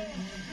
Yeah.